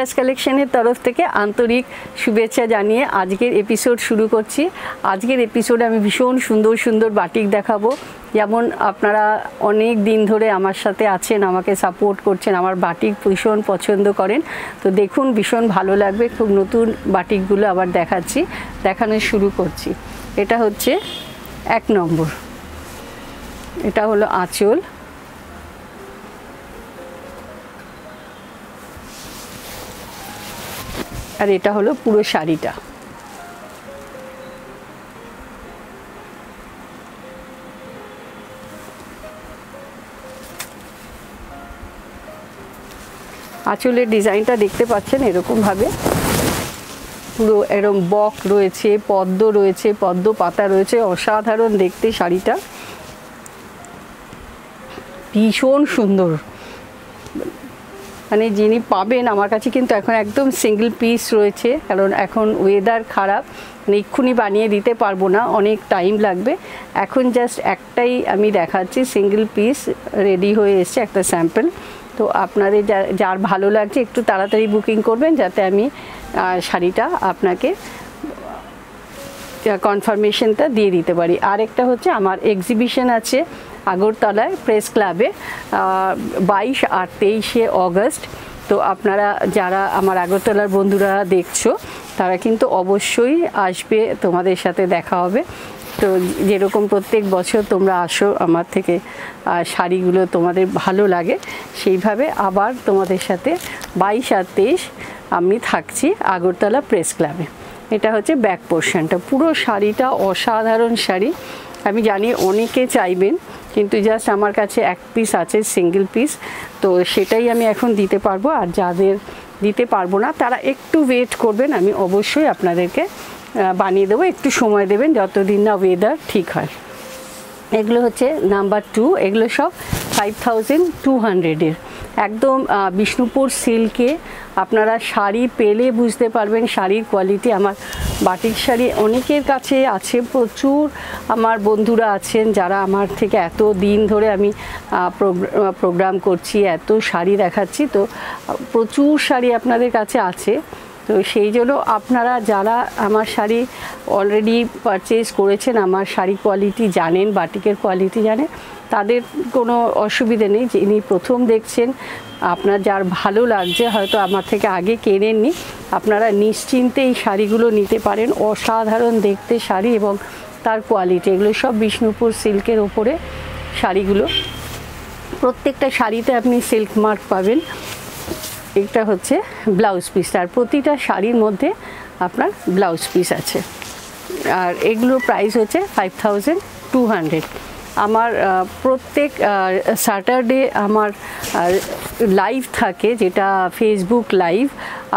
পিয়াজ কালেকশনের তরফ থেকে আন্তরিক শুভেচ্ছা জানিয়ে আজকের এপিসোড শুরু করছি। আজকের এপিসোডে আমি ভীষণ সুন্দর সুন্দর বাটিক দেখাবো। যেমন আপনারা অনেক দিন ধরে আমার সাথে আছেন, আমাকে সাপোর্ট করছেন, আমার বাটিক ভীষণ পছন্দ করেন। তো দেখুন, ভীষণ ভালো লাগবে। খুব নতুন বাটিকগুলো আবার দেখাচ্ছি, দেখানো শুরু করছি। এটা হচ্ছে এক নম্বর। এটা হলো আঁচল। আর এটা হলো পুরো শাড়িটা। আঁচলের ডিজাইনটা দেখতে পাচ্ছেন এরকমভাবে। পুরো এরকম বক রয়েছে, পদ্ম রয়েছে, পদ্ম পাতা রয়েছে, অসাধারণ দেখতে শাড়িটা। ভীষণ সুন্দর। মানে যিনি পাবেন, আমার কাছে কিন্তু এখন একদম সিঙ্গেল পিস রয়েছে, কারণ এখন ওয়েদার খারাপ মানে এক্ষুনি বানিয়ে দিতে পারব না, অনেক টাইম লাগবে। এখন জাস্ট একটাই আমি দেখাচ্ছি সিঙ্গেল পিস রেডি হয়ে এসছে একটা স্যাম্পল তো আপনাদের যার ভালো লাগছে, একটু তাড়াতাড়ি বুকিং করবেন, যাতে আমি শাড়িটা আপনাকে কনফার্মেশনটা দিয়ে দিতে পারি। আরেকটা হচ্ছে আমার এক্সিবিশন আছে আগরতলায় প্রেস ক্লাবে বাইশ আর তেইশে অগস্ট। তো আপনারা যারা আমার আগরতলার বন্ধুরা দেখছ, তারা কিন্তু অবশ্যই আসবে, তোমাদের সাথে দেখা হবে। তো যেরকম প্রত্যেক বছর তোমরা আসো আমার থেকে শাড়িগুলো তোমাদের ভালো লাগে, সেইভাবে আবার তোমাদের সাথে বাইশ আর তেইশ আমি থাকছি আগরতলা প্রেস ক্লাবে। এটা হচ্ছে ব্যাক পোর্শনটা। পুরো শাড়িটা অসাধারণ শাড়ি। আমি জানি অনেকে চাইবেন কিন্তু জাস্ট আমার কাছে এক পিস আছে সিঙ্গেল পিস তো সেটাই আমি এখন দিতে পারব। আর যাদের দিতে পারব না, তারা একটু ওয়েট করবেন, আমি অবশ্যই আপনাদেরকে বানিয়ে দেবো। একটু সময় দেবেন, যতদিন না ওয়েদার ঠিক হয়। এগুলো হচ্ছে নাম্বার টু এগুলো সব ফাইভ থাউজেন্ড টু হান্ড্রেডের একদম বিষ্ণুপুর সিল্কে আপনারা শাড়ি পেলে বুঝতে পারবেন শাড়ির কোয়ালিটি আমার বাটিক শাড়ি অনেকের কাছে আছে, প্রচুর আমার বন্ধুরা আছেন যারা আমার থেকে এত দিন ধরে আমি প্রোগ্রাম করছি, এত শাড়ি দেখাচ্ছি। তো প্রচুর শাড়ি আপনাদের কাছে আছে। তো সেই জন্য আপনারা যারা আমার শাড়ি অলরেডি পারচেজ করেছেন, আমার শাড়ি কোয়ালিটি জানেন, বাটিকের কোয়ালিটি জানেন, তাদের কোনো অসুবিধে নেই। যিনি প্রথম দেখছেন, আপনার যার ভালো লাগছে, হয়তো আমার থেকে আগে কেনেননি, আপনারা নিশ্চিন্তে এই শাড়িগুলো নিতে পারেন। অসাধারণ দেখতে শাড়ি এবং তার কোয়ালিটি এগুলো সব বিষ্ণুপুর সিল্কের ওপরে শাড়িগুলো। প্রত্যেকটা শাড়িতে আপনি সিল্ক মার্ক পাবেন। এটা হচ্ছে ব্লাউজ পিস, আর প্রতিটা শাড়ির মধ্যে আপনার ব্লাউজ পিস আছে। আর এগুলো প্রাইস হচ্ছে ফাইভ টু হান্ড্রেড আমার প্রত্যেক স্যাটারডে আমার লাইভ থাকে যেটা ফেসবুক লাইভ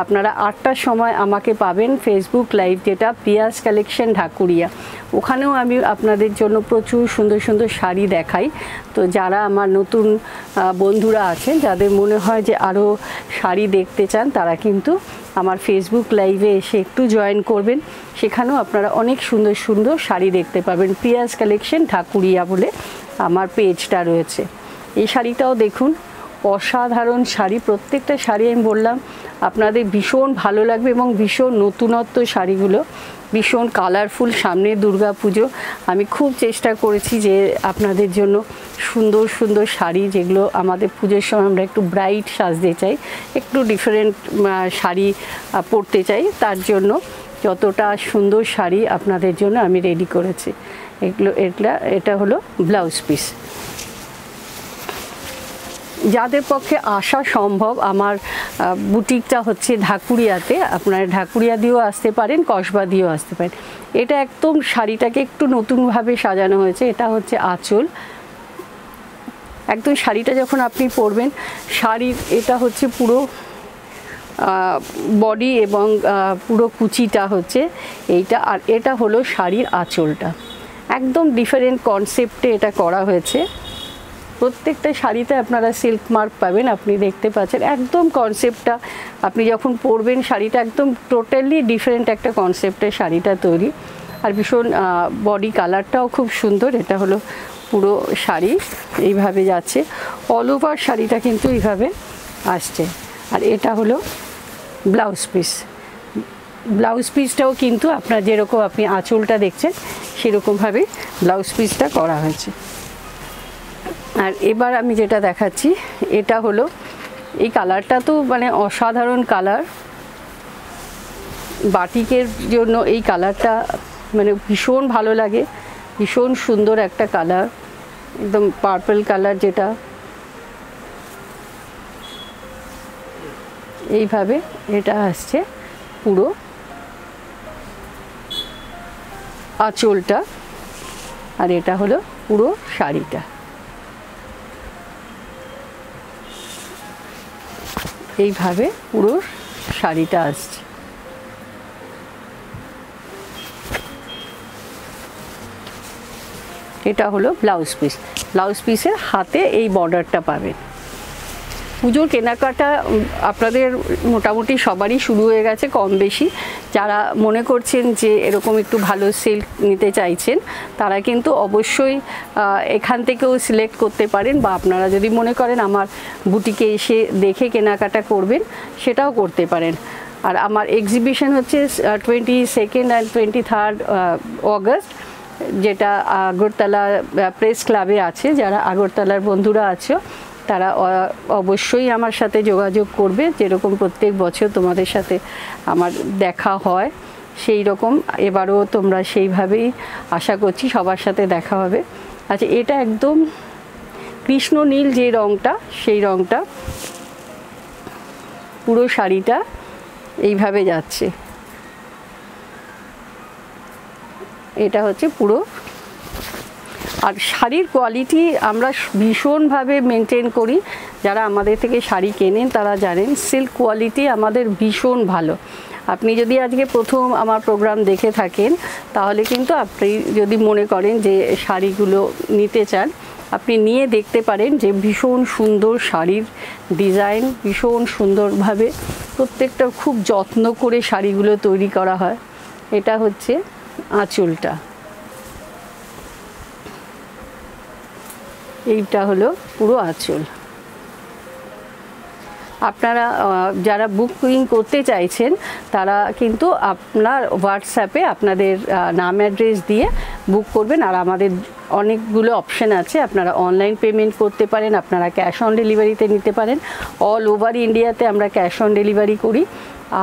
আপনারা আটটার সময় আমাকে পাবেন ফেসবুক লাইভ যেটা পিয়াজ কালেকশন ঢাকুরিয়া। ওখানেও আমি আপনাদের জন্য প্রচুর সুন্দর সুন্দর শাড়ি দেখাই। তো যারা আমার নতুন বন্ধুরা আছেন, যাদের মনে হয় যে আরও শাড়ি দেখতে চান, তারা কিন্তু আমার ফেসবুক লাইভে এসে একটু জয়েন করবেন। সেখানেও আপনারা অনেক সুন্দর সুন্দর শাড়ি দেখতে পাবেন। পিয়াজ কালেকশন ঠাকুরিয়া বলে আমার পেজটা রয়েছে। এই শাড়িটাও দেখুন, অসাধারণ শাড়ি। প্রত্যেকটা শাড়ি আমি বললাম আপনাদের ভীষণ ভালো লাগবে এবং ভীষণ নতুনত্ব শাড়িগুলো, ভীষণ কালারফুল সামনে দুর্গা পুজো। আমি খুব চেষ্টা করেছি যে আপনাদের জন্য সুন্দর সুন্দর শাড়ি যেগুলো আমাদের পুজোর সময় আমরা একটু ব্রাইট সাজতে চাই, একটু ডিফারেন্ট শাড়ি পরতে চাই, তার জন্য যতটা সুন্দর শাড়ি আপনাদের জন্য আমি রেডি করেছি। এগুলো এটা এটা হলো ব্লাউজ পিস যাদের পক্ষে আসা সম্ভব, আমার বুটিকটা হচ্ছে ঢাকুরিয়াতে। আপনারা ঢাকুরিয়া দিয়েও আসতে পারেন কসবা দিয়েও আসতে পারেন। এটা একদম শাড়িটাকে একটু নতুনভাবে সাজানো হয়েছে, এটা হচ্ছে আঁচল। একদম শাড়িটা যখন আপনি পরবেন, শাড়ির এটা হচ্ছে পুরো বডি এবং পুরো কুচিটা হচ্ছে এইটা, আর এটা হলো শাড়ির আঁচলটা। একদম ডিফারেন্ট কনসেপ্টে এটা করা হয়েছে। প্রত্যেকটা শাড়িতে আপনারা সিল্ক মার্ক পাবেন, আপনি দেখতে পাচ্ছেন। একদম কনসেপ্টটা আপনি যখন পরবেন, শাড়িটা একদম টোটালি ডিফারেন্ট একটা কনসেপ্টের শাড়িটা তৈরি। আর ভীষণ বডি কালারটাও খুব সুন্দর, এটা হলো পুরো শাড়ি, এইভাবে যাচ্ছে। অল ওভার শাড়িটা কিন্তু এইভাবে আসছে। আর এটা হলো ব্লাউজ পিস ব্লাউজ পিসটাও কিন্তু আপনার যেরকম আপনি আঁচলটা দেখছেন, সেরকমভাবে ব্লাউজ পিসটা করা হয়েছে। আর এবার আমি যেটা দেখাচ্ছি, এটা হলো, এই কালারটা তো মানে অসাধারণ কালার। বাটিকের জন্য এই কালারটা মানে ভীষণ ভালো লাগে, ভীষণ সুন্দর একটা কালার, একদম পার্পল কালার যেটা। এইভাবে এটা আসছে পুরো আঁচলটা, আর এটা হলো পুরো শাড়িটা। এইভাবে পুরো শাড়িটা আসছে। এটা হলো ব্লাউজ পিস। ব্লাউজ পিসের হাতে এই বর্ডারটা পাবেন। পুজোর কেনাকাটা আপনাদের মোটামুটি সবারই শুরু হয়ে গেছে কম বেশি। যারা মনে করছেন যে এরকম একটু ভালো সিল্ক নিতে চাইছেন, তারা কিন্তু অবশ্যই এখান থেকেও সিলেক্ট করতে পারেন বা আপনারা যদি মনে করেন আমার বুটিকে এসে দেখে কেনাকাটা করবেন, সেটাও করতে পারেন। আর আমার এক্সিবিশন হচ্ছে twenty second and twenty third August যেটা আগরতলা প্রেস ক্লাবে আছে, যারা আগরতলার বন্ধুরা আছো তারা অবশ্যই আমার সাথে যোগাযোগ করবে, যেরকম প্রত্যেক বছর তোমাদের সাথে আমার দেখা হয়, সেই রকম এবারও তোমরা সেইভাবেই আশা করছি সবার সাথে দেখা হবে। আচ্ছা এটা একদম কৃষ্ণ নীল যে রঙটা সেই রঙটা পুরো শাড়িটা এইভাবে যাচ্ছে। এটা হচ্ছে পুরো আর শাড়ির কোয়ালিটি আমরা ভীষণভাবে মেনটেন করি। যারা আমাদের থেকে শাড়ি কেনেন তারা জানেন সিল্ক কোয়ালিটি আমাদের ভীষণ ভালো। আপনি যদি আজকে প্রথম আমার প্রোগ্রাম দেখে থাকেন, তাহলে কিন্তু আপনি যদি মনে করেন যে শাড়িগুলো নিতে চান, আপনি নিয়ে দেখতে পারেন যে ভীষণ সুন্দর শাড়ির ডিজাইন ভীষণ সুন্দরভাবে প্রত্যেকটা খুব যত্ন করে শাড়িগুলো তৈরি করা হয়। এটা হচ্ছে আঁচলটা। এইটা হলো পুরো আঁচল। আপনারা যারা বুকিং করতে চাইছেন, তারা কিন্তু আপনার হোয়াটসঅ্যাপে আপনাদের নাম অ্যাড্রেস দিয়ে বুক করবেন। আর আমাদের অনেকগুলো অপশান আছে। আপনারা অনলাইন পেমেন্ট করতে পারেন, আপনারা ক্যাশ অন ডেলিভারিতে নিতে পারেন। অল ওভার ইন্ডিয়াতে আমরা ক্যাশ অন ডেলিভারি করি।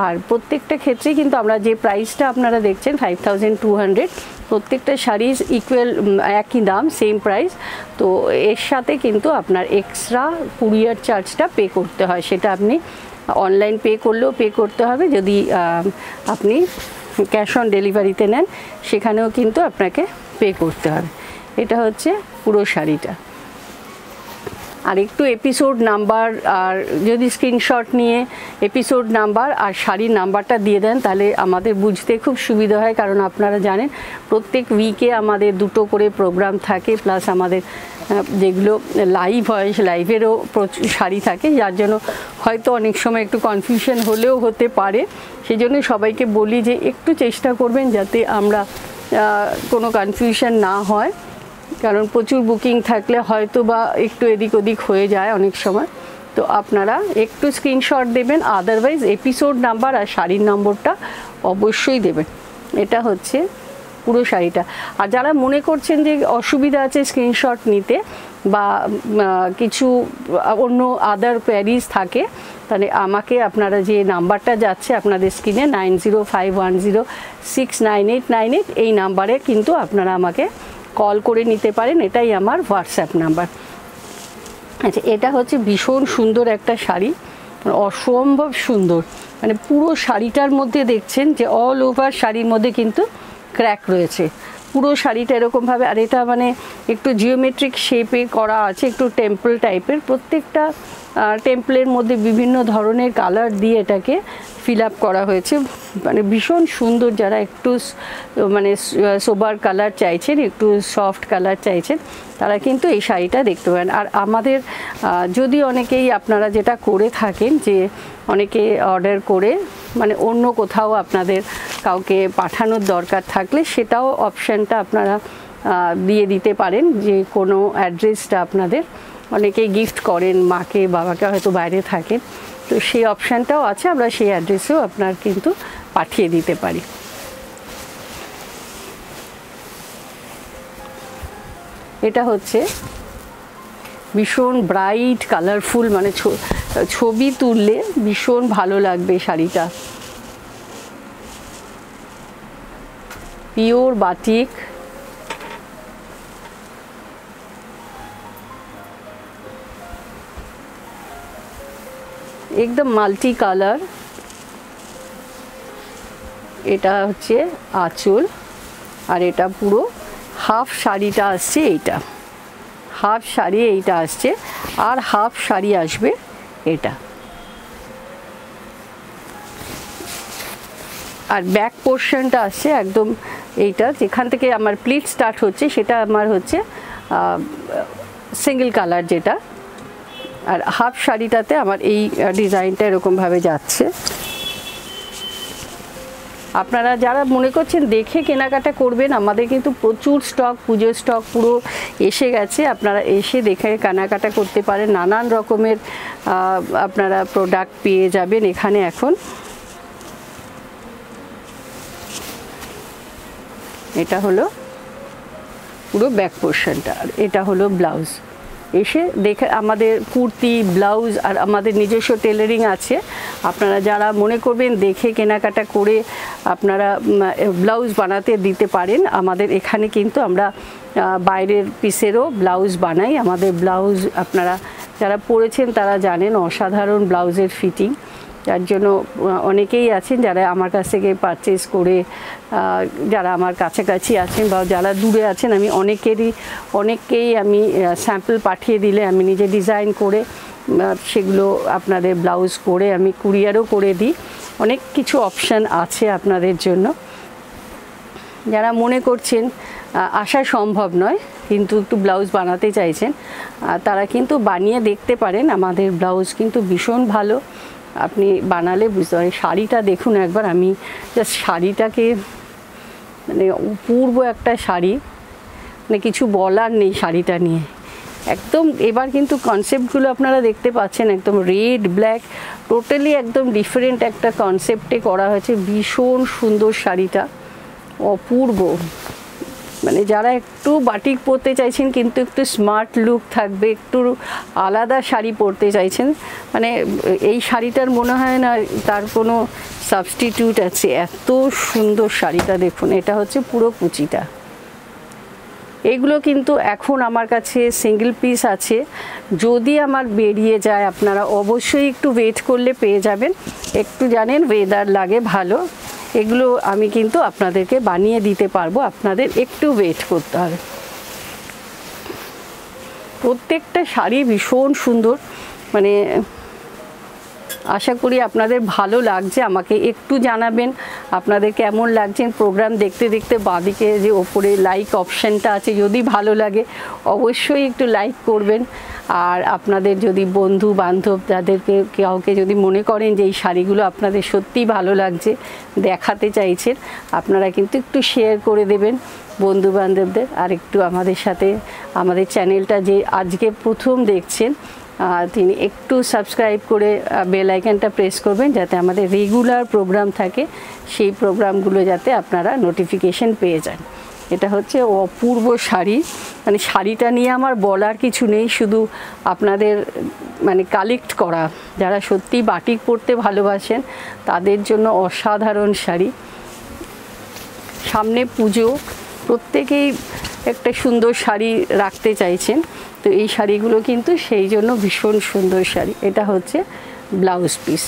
আর প্রত্যেকটা ক্ষেত্রে কিন্তু আমরা যে প্রাইসটা আপনারা দেখছেন ফাইভ টু হান্ড্রেড প্রত্যেকটা শাড়ির ইকুয়াল একই দাম সেম প্রাইস তো এর সাথে কিন্তু আপনার এক্সট্রা কুরিয়ার চার্জটা পে করতে হয়। সেটা আপনি অনলাইন পে করলেও পে করতে হবে। যদি আপনি ক্যাশ অন ডেলিভারিতে নেন, সেখানেও কিন্তু আপনাকে পে করতে হবে। এটা হচ্ছে পুরো শাড়িটা। আর একটু এপিসোড নাম্বার আর যদি স্ক্রিনশট নিয়ে এপিসোড নাম্বার আর শাড়ির নাম্বারটা দিয়ে দেন, তাহলে আমাদের বুঝতে খুব সুবিধা হয়। কারণ আপনারা জানেন, প্রত্যেক উইকে আমাদের দুটো করে প্রোগ্রাম থাকে প্লাস আমাদের যেগুলো লাইভ হয় লাইভেরও প্রচুর শাড়ি থাকে। যার জন্য হয়তো অনেক সময় একটু কনফিউশন হলেও হতে পারে। সেই জন্য সবাইকে বলি যে একটু চেষ্টা করবেন যাতে আমরা কোনো কনফিউশন না হয়। কারণ প্রচুর বুকিং থাকলে হয়তো বা একটু এদিক ওদিক হয়ে যায় অনেক সময়। তো আপনারা একটু স্ক্রিনশট দেবেন আদারওয়াইজ এপিসোড নাম্বার আর শাড়ির নম্বরটা অবশ্যই দেবেন। এটা হচ্ছে পুরো শাড়িটা। আর যারা মনে করছেন যে অসুবিধা আছে স্ক্রিনশট নিতে বা কিছু, অন্য আদার কোয়ারিজ থাকে, তাহলে আমাকে আপনারা যে নাম্বারটা যাচ্ছে আপনাদের স্ক্রিনে nine zero five one zero six nine eight nine eight এই নাম্বারে কিন্তু আপনারা আমাকে কল করে নিতে পারেন, এটাই আমার হোয়াটসঅ্যাপ নাম্বার আচ্ছা এটা হচ্ছে ভীষণ সুন্দর একটা শাড়ি, অসম্ভব সুন্দর। মানে পুরো শাড়িটার মধ্যে দেখছেন যে অল ওভার শাড়ির মধ্যে কিন্তু ক্র্যাক রয়েছে। পুরো শাড়িটা এরকমভাবে, আর এটা মানে একটু জিওমেট্রিক শেপে করা আছে, একটু টেম্পল টাইপের প্রত্যেকটা টেম্পলের মধ্যে বিভিন্ন ধরনের কালার দিয়ে এটাকে ফিল আপ করা হয়েছে। মানে ভীষণ সুন্দর যারা একটু মানে সোবার কালার চাইছেন, একটু সফট কালার চাইছেন, তারা কিন্তু এই শাড়িটা দেখতে পারেন। আর আমাদের যদি অনেকেই আপনারা যেটা করে থাকেন যে অনেকে অর্ডার করে মানে অন্য কোথাও আপনাদের কাউকে পাঠানোর দরকার থাকলে সেটাও অপশানটা আপনারা দিয়ে দিতে পারেন যে কোনো অ্যাড্রেসটা আপনাদের। অনেকেই গিফট করেন মাকে, বাবাকে, হয়তো বাইরে থাকেন তো সেই অপশানটাও আছে, আমরা সেই অ্যাড্রেসেও আপনার কিন্তু পাঠিয়ে দিতে পারি। এটা হচ্ছে ভীষণ ব্রাইট কালারফুল মানে ছবি তুললে ভীষণ ভালো লাগবে শাড়িটা। পিওর বাটিক একদম মাল্টি কালার। এটা হচ্ছে আঁচল, আর এটা পুরো হাফ শাড়িটা আসছে এইটা। হাফ শাড়ি এইটা আসছে, আর হাফ শাড়ি আসবে এটা। আর ব্যাক পোর্শনটা আসছে একদম এইটা, যেখান থেকে আমার প্লিট স্টার্ট হচ্ছে, সেটা আমার হচ্ছে সিঙ্গেল কালার যেটা। আর হাফ শাড়িটাতে আমার এই ডিজাইনটা এরকমভাবে যাচ্ছে। আপনারা যারা মনে করছেন দেখে কেনাকাটা করবেন, আমাদের কিন্তু প্রচুর স্টক পুজোর স্টক পুরো এসে গেছে। আপনারা এসে দেখে কেনাকাটা করতে পারেন। নানান রকমের আপনারা প্রোডাক্ট পেয়ে যাবেন এখানে এখন। এটা হলো পুরো ব্যাক পোর্শনটা আর এটা হলো ব্লাউজ এসে দেখে আমাদের কুর্তি, ব্লাউজ আর আমাদের নিজস্ব টেলারিং আছে। আপনারা যারা মনে করবেন দেখে কেনাকাটা করে আপনারা ব্লাউজ বানাতে দিতে পারেন। আমাদের এখানে কিন্তু আমরা বাইরের পিসেরও ব্লাউজ বানাই। আমাদের ব্লাউজ আপনারা যারা পরেছেন তারা জানেন অসাধারণ ব্লাউজের ফিটিং যার জন্য অনেকেই আছেন যারা আমার কাছ থেকে পারচেস করে যারা আমার কাছাকাছি আছেন বা যারা দূরে আছেন, আমি অনেকেরই, অনেককেই আমি স্যাম্পল পাঠিয়ে দিলে, আমি নিজে ডিজাইন করে সেগুলো আপনাদের ব্লাউজ করে আমি কুরিয়ারও করে দিই। অনেক কিছু অপশান আছে আপনাদের জন্য। যারা মনে করছেন আসা সম্ভব নয়, কিন্তু একটু ব্লাউজ বানাতে চাইছেন তারা কিন্তু বানিয়ে দেখতে পারেন, আমাদের ব্লাউজ কিন্তু ভীষণ ভালো। আপনি বানালে বুঝতে পারেন। শাড়িটা দেখুন একবার, আমি জাস্ট শাড়িটাকে মানে অপূর্ব একটা শাড়ি মানে কিছু বলার নেই শাড়িটা নিয়ে। একদম এবার কিন্তু কনসেপ্টগুলো আপনারা দেখতে পাচ্ছেন, একদম রেড ব্ল্যাক টোটালি একদম ডিফারেন্ট একটা কনসেপ্টে করা হয়েছে। ভীষণ সুন্দর শাড়িটা, অপূর্ব। মানে যারা একটু বাটিক পরতে চাইছেন, কিন্তু একটু স্মার্ট লুক থাকবে, একটু আলাদা শাড়ি পরতে চাইছেন মানে এই শাড়িটার মনে হয় না তার কোনো সাবস্টিটিউট আছে। এত সুন্দর শাড়িটা দেখুন, এটা হচ্ছে পুরো কুচিটা। এগুলো কিন্তু এখন আমার কাছে সিঙ্গেল পিস আছে। যদি আমার বেরিয়ে যায়, আপনারা অবশ্যই একটু ওয়েট করলে পেয়ে যাবেন। একটু জানেন ওয়েদার লাগে ভালো। এগুলো আমি কিন্তু আপনাদেরকে বানিয়ে দিতে পারব। আপনাদের একটু ওয়েট করতে হবে। প্রত্যেকটা শাড়ি ভীষণ সুন্দর। মানে আশা করি আপনাদের ভালো লাগছে, আমাকে একটু জানাবেন, আপনাদের কেমন লাগছে প্রোগ্রাম দেখতে দেখতে, বাদিকে যে ওপরে লাইক অপশানটা আছে, যদি ভালো লাগে, অবশ্যই একটু লাইক করবেন। আর আপনাদের যদি বন্ধু বান্ধব যাদেরকে, কাউকে যদি মনে করেন যে এই শাড়িগুলো আপনাদের সত্যিই ভালো লাগছে, দেখাতে চাইছেন, আপনারা কিন্তু একটু শেয়ার করে দেবেন বন্ধু বান্ধবদের। আর একটু আমাদের সাথে, আমাদের চ্যানেলটা যে আজকে প্রথম দেখছেন তিনি একটু সাবস্ক্রাইব করে বেল আইকনটা প্রেস করবেন যাতে আমাদের রেগুলার প্রোগ্রাম থাকে। সেই প্রোগ্রামগুলো যাতে আপনারা নোটিফিকেশন পেয়ে যান। এটা হচ্ছে অপূর্ব শাড়ি। মানে শাড়িটা নিয়ে আমার বলার কিছু নেই, শুধু আপনাদের মানে কালেক্ট করা। যারা সত্যি বাটিক পরতে ভালোবাসেন, তাদের জন্য অসাধারণ শাড়ি। সামনে পুজো। প্রত্যেকেই একটা সুন্দর শাড়ি রাখতে চাইছেন। তো এই শাড়িগুলো কিন্তু সেই জন্য ভীষণ সুন্দর শাড়ি। এটা হচ্ছে ব্লাউজ পিস।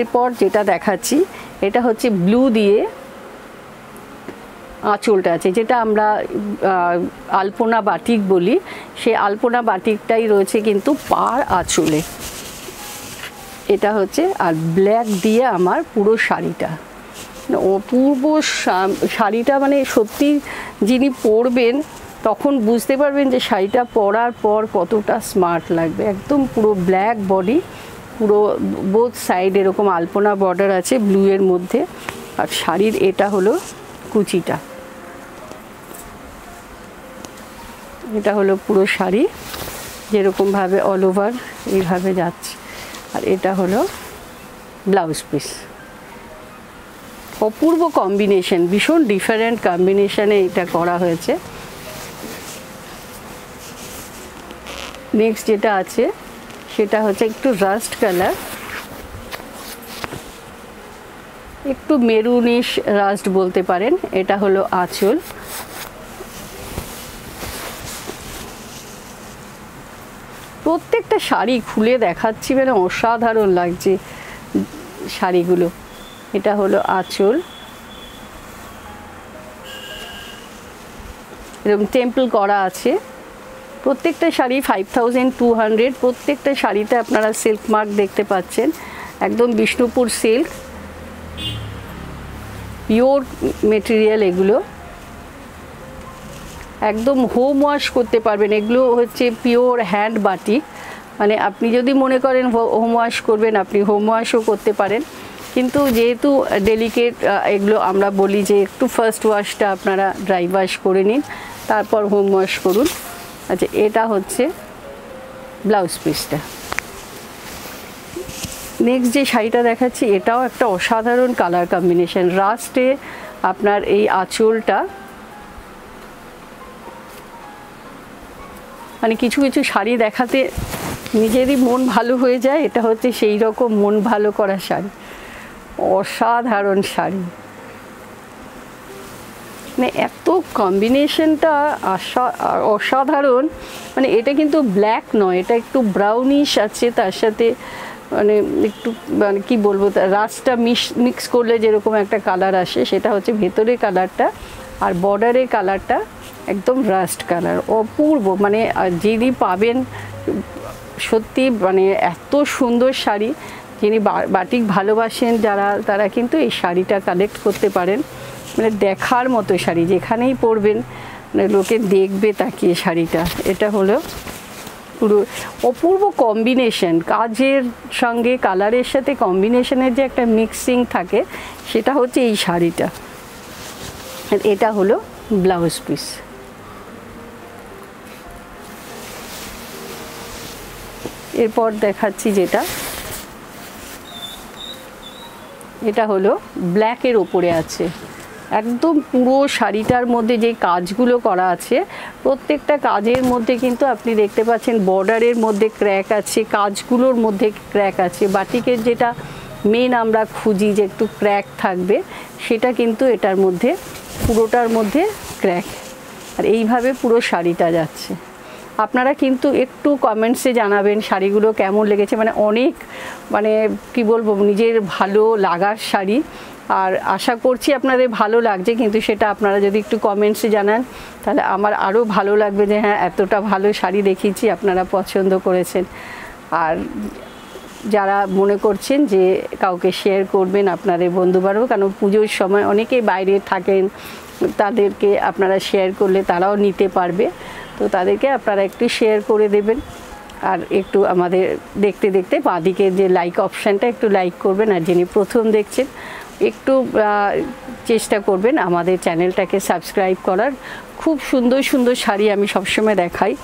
এরপর যেটা দেখাচ্ছি, এটা হচ্ছে ব্লু দিয়ে আঁচলটা আছে, যেটা আমরা আলপনা বাটিক বলি। সে আলপনা বাটিকটাই রয়েছে কিন্তু পার আঁচলে। এটা হচ্ছে, আর ব্ল্যাক দিয়ে আমার পুরো শাড়িটা। অপূর্ব শাড়িটা মানে সত্যি যিনি পরবেন, তখন বুঝতে পারবেন যে শাড়িটা পরার পর কতটা স্মার্ট লাগবে। একদম পুরো ব্ল্যাক বডি পুরো বোথ সাইড এরকম আলপনা বর্ডার আছে ব্লু এর মধ্যে। আর শাড়ির এটা হলো কুচিটা। এটা হলো পুরো শাড়ি, যেরকমভাবে অল ওভার এইভাবে যাচ্ছে। আর এটা হলো ব্লাউজ পিস। অপূর্ব কম্বিনেশন ভীষণ ডিফারেন্ট কম্বিনেশনে এটা করা হয়েছে। নেক্সট যেটা আছে, সেটা হচ্ছে একটু রাস্ট কালার একটু মেরুনিশ রাস্ট বলতে পারেন, এটা হলো আঁচল। প্রত্যেকটা শাড়ি খুলে দেখাচ্ছি মানে অসাধারণ লাগছে শাড়িগুলো। এটা হলো আঁচল। এরকম টেম্পল করা আছে। প্রত্যেকটা sari five thousand two hundred প্রত্যেকটা শাড়িতে আপনারা সিল্ক মার্ক দেখতে পাচ্ছেন। একদম বিষ্ণুপুর সিল্ক পিওর মেটেরিয়াল এগুলো। একদম হোম ওয়াশ করতে পারবেন। এগুলো হচ্ছে পিওর হ্যান্ড বাটি। মানে আপনি যদি মনে করেন হোম ওয়াশ করবেন, আপনি হোম ওয়াশও করতে পারেন। কিন্তু যেহেতু ডেলিকেট এগুলো আমরা বলি যে একটু ফার্স্ট ওয়াশটা আপনারা ড্রাই ওয়াশ করে নিন, তারপর হোম ওয়াশ করুন। আচ্ছা এটা হচ্ছে ব্লাউজ পিসটা নেক্সট যে শাড়িটা দেখাচ্ছি, এটাও একটা অসাধারণ কালার কম্বিনেশন রাস্টে আপনার এই আঁচলটা মানে কিছু কিছু শাড়ি দেখাতে নিজেরই মন ভালো হয়ে যায়, এটা হচ্ছে সেই রকম মন ভালো করা শাড়ি। অসাধারণ শাড়ি। মানে এত কম্বিনেশনটা অসাধারণ মানে এটা কিন্তু ব্ল্যাক নয়, এটা একটু ব্রাউনিশ আছে, তার সাথে মানে একটু মানে কী বলব রাসটা মিক্স মিক্স করলে যেরকম একটা কালার আসে, সেটা হচ্ছে ভেতরের কালারটা আর বর্ডারের কালারটা একদম রাস্ট কালার অপূর্ব। মানে যিনি পাবেন, সত্যি মানে এত সুন্দর শাড়ি, যিনি বাটিক ভালোবাসেন যারা, তারা কিন্তু এই শাড়িটা কালেক্ট করতে পারেন। মানে দেখার মতো শাড়ি, যেখানেই পরবেন মানে লোকে দেখবে তাকিয়ে শাড়িটা। এটা হলো পুরো অপূর্ব কম্বিনেশন কাজের সঙ্গে কালারের সাথে কম্বিনেশনের যে একটা মিক্সিং থাকে, সেটা হচ্ছে এই শাড়িটা। এটা হলো ব্লাউজ পিস এরপর দেখাচ্ছি যেটা। এটা হলো ব্ল্যাকের ওপরে আছে। একদম পুরো শাড়িটার মধ্যে যে কাজগুলো করা আছে, প্রত্যেকটা কাজের মধ্যে কিন্তু আপনি দেখতে পাচ্ছেন বর্ডারের মধ্যে ক্র্যাক আছে, কাজগুলোর মধ্যে ক্র্যাক আছে। বাটিকের যেটা মেন আমরা খুঁজি যে একটু ক্র্যাক থাকবে, সেটা কিন্তু এটার মধ্যে, পুরোটার মধ্যে ক্র্যাক আর এইভাবে পুরো শাড়িটা যাচ্ছে। আপনারা কিন্তু একটু কমেন্টসে জানাবেন শাড়িগুলো কেমন লেগেছে। মানে অনেক মানে কি বলব, নিজের ভালো লাগার শাড়ি। আর আশা করছি আপনাদের ভালো লাগছে, কিন্তু সেটা আপনারা যদি একটু কমেন্টসে জানান, তাহলে আমার আরও ভালো লাগবে যে হ্যাঁ এতটা ভালো শাড়ি দেখিয়েছি, আপনারা পছন্দ করেছেন। আর যারা মনে করছেন যে কাউকে শেয়ার করবেন আপনাদের বন্ধুবান্ধব, কারণ পুজোর সময় অনেকেই বাইরে থাকেন, তাদেরকে আপনারা শেয়ার করলে তারাও নিতে পারবে। তো তাদেরকে আপনারা একটু শেয়ার করে দেবেন। আর একটু আমাদের দেখতে দেখতে বাঁদিকে যে লাইক অপশানটা একটু লাইক করবেন আর যিনি প্রথম দেখছেন, একটু চেষ্টা করবেন আমাদের চ্যানেলটাকে সাবস্ক্রাইব করার। খুব সুন্দর সুন্দর শাড়ি আমি সবসময় দেখাই।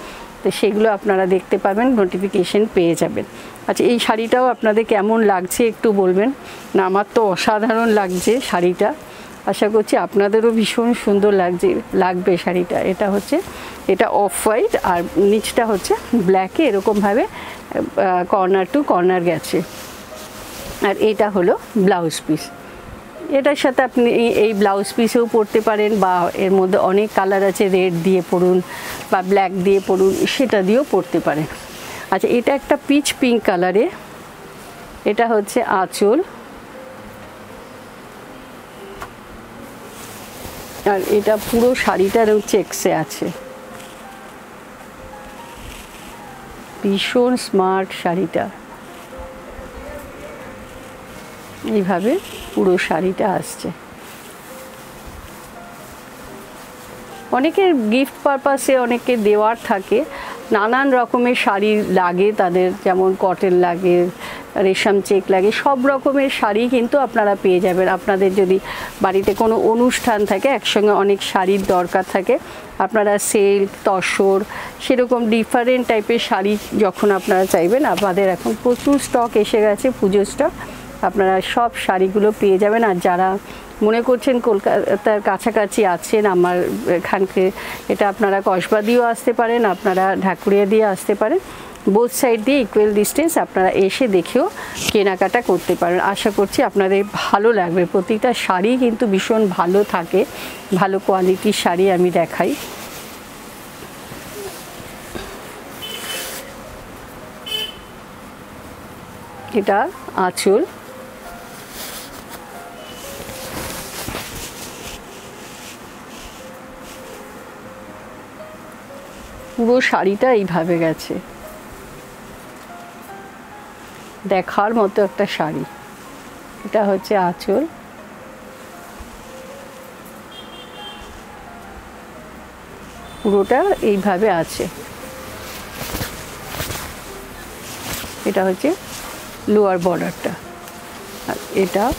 তো সেগুলো আপনারা দেখতে পাবেন নোটিফিকেশন পেয়ে যাবেন। আচ্ছা এই শাড়িটাও আপনাদের কেমন লাগছে একটু বলবেন? না, আমার তো অসাধারণ লাগছে শাড়িটা। আশা করছি আপনাদেরও ভীষণ সুন্দর লাগছে, লাগবে শাড়িটা। এটা হচ্ছে, এটা অফ হোয়াইট আর নিচটা হচ্ছে ব্ল্যাকে এরকমভাবে কর্নার টু কর্নার গেছে। আর এটা হলো ব্লাউজ পিস এটার সাথে আপনি এই ব্লাউজ পিসেও পরতে পারেন বা এর মধ্যে অনেক কালার আছে রেড দিয়ে পরুন বা ব্ল্যাক দিয়ে পরুন, সেটা দিয়েও পরতে পারেন। আচ্ছা এটা একটা পিচ পিঙ্ক কালারে এটা হচ্ছে আঁচল। আর এটা পুরো শাড়িটারও চেক্সে আছে। ভীষণ স্মার্ট শাড়িটা। এইভাবে পুরো শাড়িটা আসছে। অনেকের গিফট পারপাসে অনেকে দেওয়ার থাকে। নানান রকমের শাড়ি লাগে তাদের, যেমন কটন লাগে রেশম চেক লাগে। সব রকমের শাড়ি কিন্তু আপনারা পেয়ে যাবেন। আপনাদের যদি বাড়িতে কোনো অনুষ্ঠান থাকে, একসঙ্গে অনেক শাড়ির দরকার থাকে, আপনারা সেল তসর, সেরকম ডিফারেন্ট টাইপের শাড়ি যখন আপনারা চাইবেন আপনাদের এখন প্রচুর স্টক এসে গেছে, পুজোর স্টক আপনারা সব শাড়িগুলো পেয়ে যাবেন। আর যারা মনে করছেন কলকাতার কাছাকাছি আছেন, আমার এখানকে, এটা আপনারা কসবা দিয়েও আসতে পারেন, আপনারা ঢাকুরিয়া দিয়ে আসতে পারেন। বোথ সাইড দিয়ে ইকুয়াল ডিস্টেন্স আপনারা এসে দেখেও কেনাকাটা করতে পারেন। আশা করছি আপনাদের ভালো লাগবে। প্রতিটা শাড়ি কিন্তু ভীষণ ভালো থাকে। ভালো কোয়ালিটির শাড়ি আমি দেখাই। এটা আঁচল। পুরো শাড়িটা এইভাবে গেছে। দেখার মতো একটা শাড়ি। এটা হচ্ছে আঁচল। পুরোটা এইভাবে আছে। এটা হচ্ছে লোয়ার বর্ডারটা। আর এটা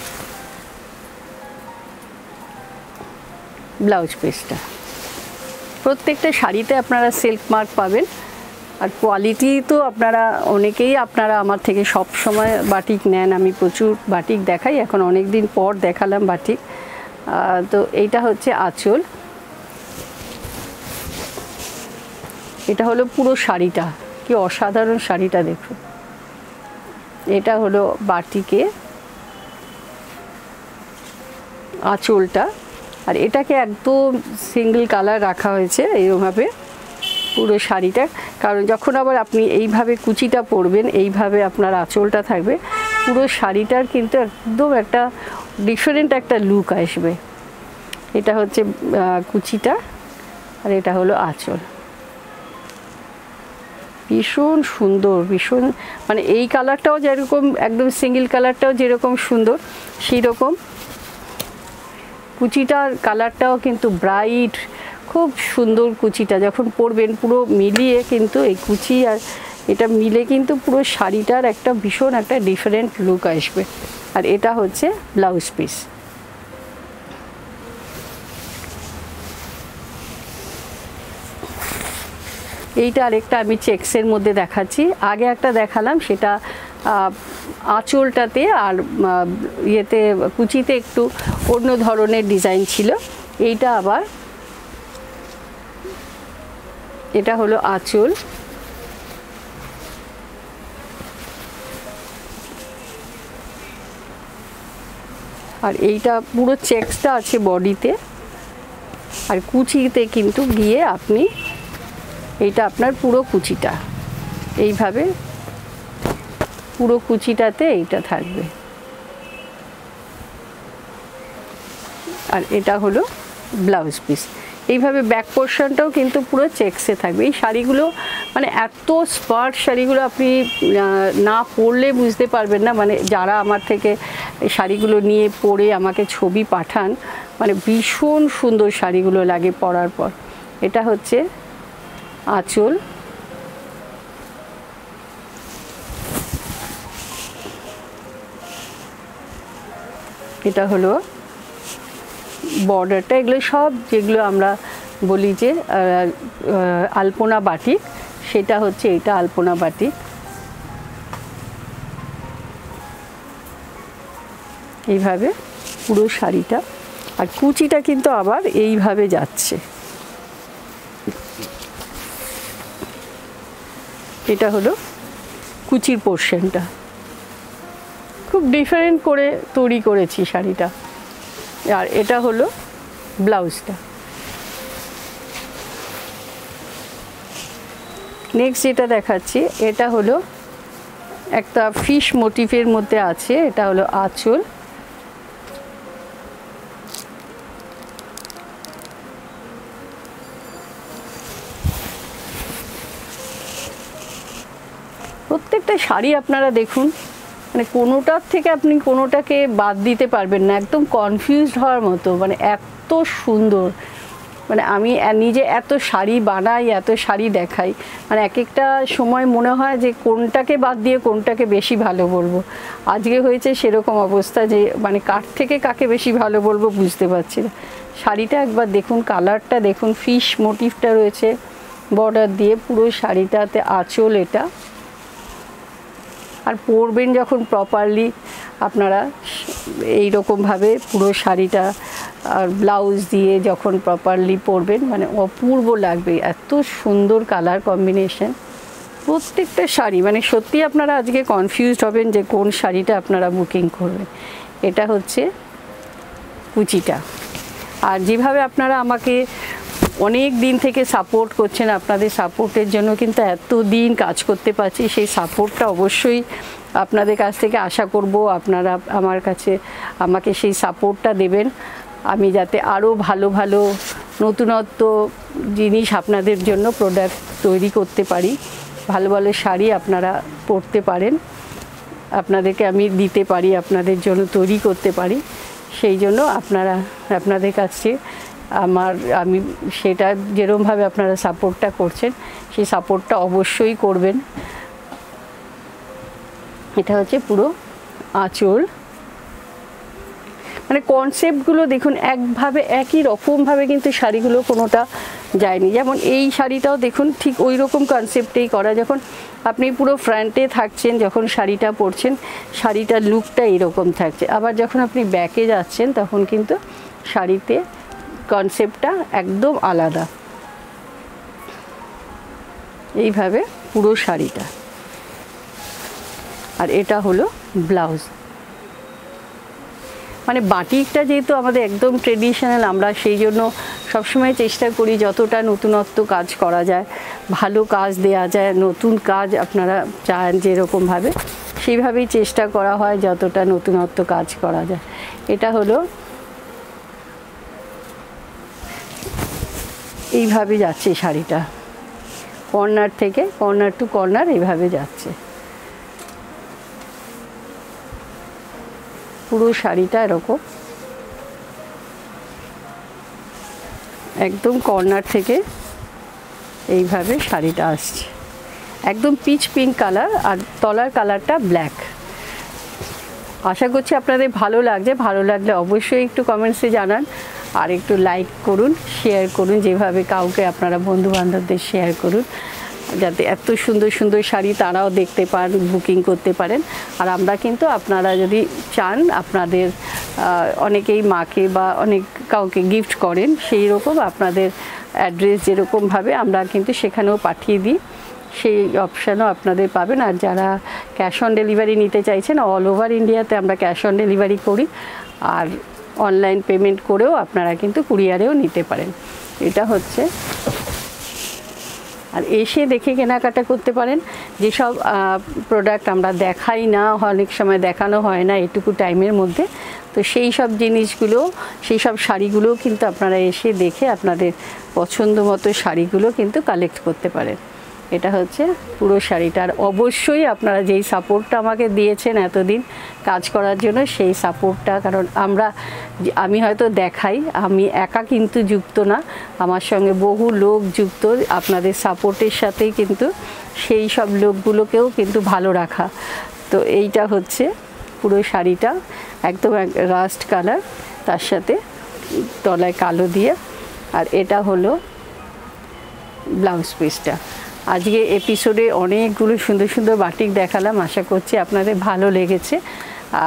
ব্লাউজ পিসটা প্রত্যেকটা শাড়িতে আপনারা সিল্ক মার্ক পাবেন। আর কোয়ালিটি তো আপনারা অনেকেই, আপনারা আমার থেকে সব সময় বাটিক নেন। আমি প্রচুর বাটিক দেখাই, এখন অনেক দিন পর দেখালাম বাটিক তো এইটা হচ্ছে আঁচল। এটা হলো পুরো শাড়িটা। কি অসাধারণ শাড়িটা দেখুন। এটা হলো বাটিকে আঁচলটা। আর এটাকে একদম সিঙ্গেল কালার রাখা হয়েছে এইভাবে। পুরো শাড়িটা। কারণ যখন আবার আপনি এইভাবে কুচিটা পরবেন, এইভাবে আপনার আঁচলটা থাকবে, পুরো শাড়িটার কিন্তু একদম একটা ডিফারেন্ট একটা লুক আসবে। এটা হচ্ছে কুচিটা আর এটা হলো আঁচল। ভীষণ সুন্দর, ভীষণ মানে এই কালারটাও যেরকম, একদম সিঙ্গেল কালারটাও যেরকম সুন্দর সেই রকম কুচিটার কালারটাও কিন্তু ব্রাইট খুব সুন্দর কুচিটা, যখন পরবেন পুরো মিলিয়ে কিন্তু এই কুচি আর এটা মিলে কিন্তু পুরো শাড়িটার একটা ভীষণ একটা ডিফারেন্ট লুক আসবে। আর এটা হচ্ছে ব্লাউজ পিস এইটা আরেকটা আমি চেক্সের মধ্যে দেখাচ্ছি। আগে একটা দেখালাম, সেটা আঁচলটাতে আর ইয়েতে, কুচিতে একটু অন্য ধরনের ডিজাইন ছিল। এইটা আবার এটা হলো আঁচল। আর এইটা পুরো চেক্সটা আছে বডিতে। আর কুচিতে কিন্তু গিয়ে আপনি এইটা আপনার পুরো কুচিটা। এইভাবে পুরো কুচিটাতে এইটা থাকবে। আর এটা হলো ব্লাউজ পিস। এইভাবে ব্যাক পোর্শনটাও কিন্তু পুরো চেক্সে থাকবে। এই শাড়িগুলো মানে এত স্পার্ট শাড়িগুলো আপনি না পরলে বুঝতে পারবেন না। মানে যারা আমার থেকে শাড়িগুলো নিয়ে পরে আমাকে ছবি পাঠান মানে ভীষণ সুন্দর শাড়িগুলো লাগে পরার পর। এটা হচ্ছে আঁচল। এটা হলো বর্ডারটা, এগুলো সব যেগুলো আমরা বলি যে আলপনা বাটিক সেটা হচ্ছে এটা আলপনা বাটিক এইভাবে পুরো শাড়িটা। আর কুচিটা কিন্তু আবার এইভাবে যাচ্ছে। এটা হলো কুচির পোর্শনটা খুব ডিফারেন্ট করে তৈরি করেছি শাড়িটা। আর এটা হলো ব্লাউজটা। নেক্সট যেটা দেখাচ্ছি, এটা হলো একটা ফিশ মোটিভের মধ্যে আছে, এটা হলো আঁচল। প্রত্যেকটা শাড়ি আপনারা দেখুন মানে কোনোটার থেকে আপনি কোনোটাকে বাদ দিতে পারবেন না, একদম কনফিউজড হওয়ার মতো মানে এত সুন্দর। মানে আমি নিজে এত শাড়ি বানাই, এত শাড়ি দেখাই মানে এক একটা সময় মনে হয় যে কোনটাকে বাদ দিয়ে কোনটাকে বেশি ভালো বলব। আজকে হয়েছে সেরকম অবস্থা যে মানে কার থেকে কাকে বেশি ভালো বলব বুঝতে পারছি না। শাড়িটা একবার দেখুন, কালারটা দেখুন ফিশ মোটিভটা রয়েছে বর্ডার দিয়ে পুরো শাড়িটাতে আঁচল এটা। আর পরবেন যখন প্রপারলি আপনারা এই রকমভাবে পুরো শাড়িটা আর ব্লাউজ দিয়ে যখন প্রপারলি পরবেন মানে অপূর্ব লাগবে, এত সুন্দর কালার কম্বিনেশন প্রত্যেকটা শাড়ি মানে সত্যি আপনারা আজকে কনফিউজড হবেন যে কোন শাড়িটা আপনারা বুকিং করবেন। এটা হচ্ছে কুচিটা। আর যেভাবে আপনারা আমাকে অনেক দিন থেকে সাপোর্ট করছেন, আপনাদের সাপোর্টের জন্য কিন্তু এত দিন কাজ করতে পারছি, সেই সাপোর্টটা অবশ্যই আপনাদের কাছ থেকে আশা করব, আপনারা আমার কাছে আমাকে সেই সাপোর্টটা দেবেন। আমি যাতে আরও ভালো ভালো নতুনত্ব জিনিস আপনাদের জন্য প্রোডাক্ট তৈরি করতে পারি। ভালো ভালো শাড়ি আপনারা পরতে পারেন। আপনাদেরকে আমি দিতে পারি, আপনাদের জন্য তৈরি করতে পারি। সেই জন্য আপনারা, আপনাদের কাছে আমার, আমি সেটা যেরমভাবে আপনারা সাপোর্টটা করছেন, সেই সাপোর্টটা অবশ্যই করবেন। এটা হচ্ছে পুরো আঁচল। মানে কনসেপ্টগুলো দেখুন, একভাবে, একই রকমভাবে কিন্তু শাড়িগুলো কোনোটা যায়নি। যেমন এই শাড়িটাও দেখুন, ঠিক ওই রকম কনসেপ্টেই করা। যখন আপনি পুরো ফ্রন্টে থাকছেন, যখন শাড়িটা পরছেন, শাড়িটার লুকটা এরকম থাকছে। আবার যখন আপনি ব্যাকে যাচ্ছেন, তখন কিন্তু শাড়িতে কনসেপ্টটা একদম আলাদা। এইভাবে পুরো শাড়িটা। আর এটা হলো ব্লাউজ। মানে বাটিকটা যেহেতু আমাদের একদম ট্রেডিশনাল আমরা সেই জন্য সবসময় চেষ্টা করি যতটা নতুনত্ব কাজ করা যায়, ভালো কাজ দেয়া যায়, নতুন কাজ আপনারা চান যেরকমভাবে, সেইভাবেই চেষ্টা করা হয় যতটা নতুনত্ব কাজ করা যায়। এটা হলো এইভাবে যাচ্ছে শাড়িটা। কর্নার থেকে কর্নার টু কর্নার এইভাবে যাচ্ছে। পুরো শাড়িটা এরকম। একদম কর্নার থেকে এইভাবে শাড়িটা আসছে। একদম পিচ পিঙ্ক কালার আর তলার কালারটা ব্ল্যাক। আশা করছি আপনাদের ভালো লাগছে। ভালো লাগলে অবশ্যই একটু কমেন্টসে জানান। আর একটু লাইক করুন শেয়ার করুন, যেভাবে কাউকে আপনারা বন্ধু বান্ধবদের শেয়ার করুন, যাতে এত সুন্দর সুন্দর শাড়ি তারাও দেখতে পান বুকিং করতে পারেন। আর আমরা কিন্তু আপনারা যদি চান, আপনাদের অনেকেই মাকে বা অনেক কাউকে গিফট করেন, সেই রকম আপনাদের অ্যাড্রেস যেরকমভাবে আমরা কিন্তু সেখানেও পাঠিয়ে দিই। সেই অপশানও আপনাদের পাবেন। আর যারা ক্যাশ অন ডেলিভারি নিতে চাইছেন অল ওভার ইন্ডিয়াতে আমরা ক্যাশ অন ডেলিভারি করি। আর অনলাইন পেমেন্ট করেও আপনারা কিন্তু কুরিয়ারেও নিতে পারেন। এটা হচ্ছে। আর এসে দেখে কেনাকাটা করতে পারেন। যেসব প্রোডাক্ট আমরা দেখাই না, অনেক সময় দেখানো হয় না এটুকু টাইমের মধ্যে, তো সেই সব জিনিসগুলো, সেই সব শাড়িগুলোও কিন্তু আপনারা এসে দেখে আপনাদের পছন্দ মতো শাড়িগুলো কিন্তু কালেক্ট করতে পারেন। এটা হচ্ছে পুরো শাড়িটা। আর অবশ্যই আপনারা যেই সাপোর্টটা আমাকে দিয়েছেন এতদিন কাজ করার জন্য, সেই সাপোর্টটা, কারণ আমরা আমি হয়তো দেখাই, আমি একা কিন্তু যুক্ত না, আমার সঙ্গে বহু লোক যুক্ত, আপনাদের সাপোর্টের সাথেই কিন্তু সেই সব লোকগুলোকেও কিন্তু ভালো রাখা। তো এইটা হচ্ছে পুরো শাড়িটা, একদম এক রাস্ট কালার, তার সাথে তলায় কালো দিয়ে, আর এটা হলো ব্লাউজ পিসটা। আজকে এপিসোডে অনেকগুলো সুন্দর সুন্দর বাটিক দেখালাম। আশা করছি আপনাদের ভালো লেগেছে।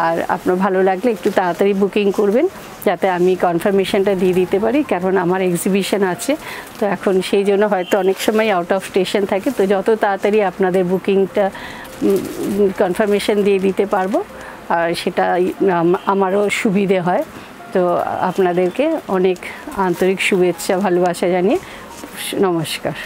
আর আপনার ভালো লাগলে একটু তাড়াতাড়ি বুকিং করবেন, যাতে আমি কনফার্মেশনটা দিয়ে দিতে পারি, কারণ আমার এক্সিবিশন আছে। তো এখন সেই জন্য হয়তো অনেক সময় আউট অফ স্টেশন থাকে। তো যত তাড়াতাড়ি আপনাদের বুকিংটা কনফার্মেশন দিয়ে দিতে পারব, আর সেটা আমারও সুবিধে হয়। তো আপনাদেরকে অনেক আন্তরিক শুভেচ্ছা, ভালোবাসা জানিয়ে নমস্কার।